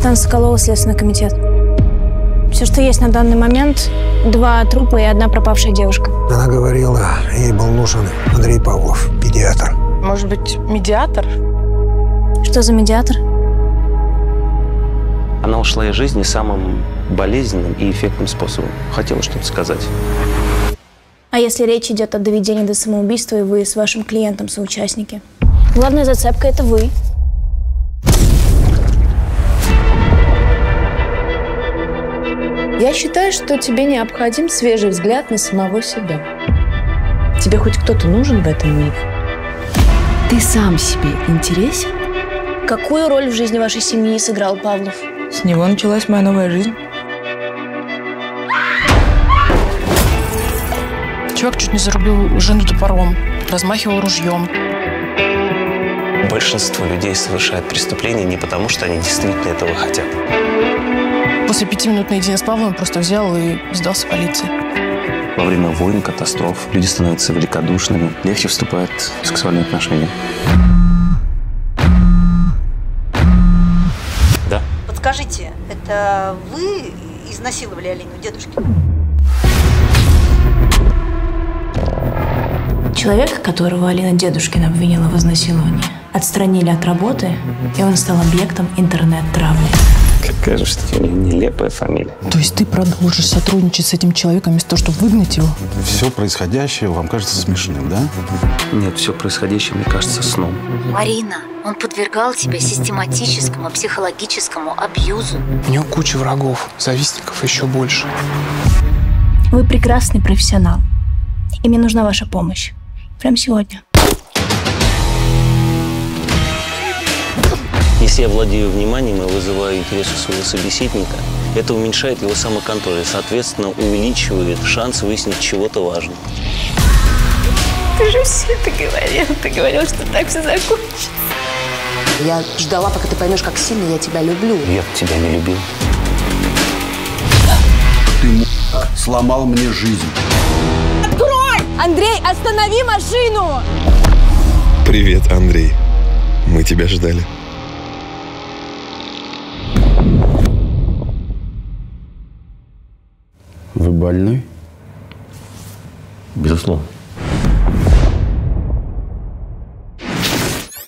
Капитан Соколова, Следственный комитет. Все, что есть на данный момент, два трупа и одна пропавшая девушка. Она говорила, ей был нужен Андрей Павлов, педиатр. Может быть, медиатор? Что за медиатор? Она ушла из жизни самым болезненным и эффектным способом. Хотела что-то сказать. А если речь идет о доведении до самоубийства, и вы с вашим клиентом соучастники? Главная зацепка – это вы. Я считаю, что тебе необходим свежий взгляд на самого себя. Тебе хоть кто-то нужен в этом мире? Ты сам себе интересен? Какую роль в жизни вашей семьи сыграл Павлов? С него началась моя новая жизнь. Чувак чуть не зарубил жену топором, размахивал ружьем. Большинство людей совершают преступления не потому, что они действительно этого хотят. После пяти минут наедине с Павлом просто взял и сдался полиции. Во время войн, катастроф люди становятся великодушными, легче вступают в сексуальные отношения. Да. Подскажите, это вы изнасиловали Алину дедушкину? Человека, которого Алина Дедушкина обвинила в изнасиловании, отстранили от работы, и он стал объектом интернет-травли. Какая же все-таки нелепая фамилия. То есть ты продолжишь сотрудничать с этим человеком вместо того, чтобы выгнать его? Все происходящее вам кажется смешным, да? Нет, все происходящее мне кажется сном. Марина, он подвергал тебя систематическому психологическому абьюзу. У него куча врагов, завистников еще больше. Вы прекрасный профессионал, и мне нужна ваша помощь. Прямо сегодня. Если я владею вниманием и вызываю интерес у своего собеседника, это уменьшает его самоконтроль и, соответственно, увеличивает шанс выяснить чего-то важное. Ты же все это говорил. Ты говорил, что так все закончится. Я ждала, пока ты поймешь, как сильно я тебя люблю. Я тебя не любил. Ты сломал мне жизнь. Андрей, останови машину! Привет, Андрей. Мы тебя ждали. Вы больны? Безусловно.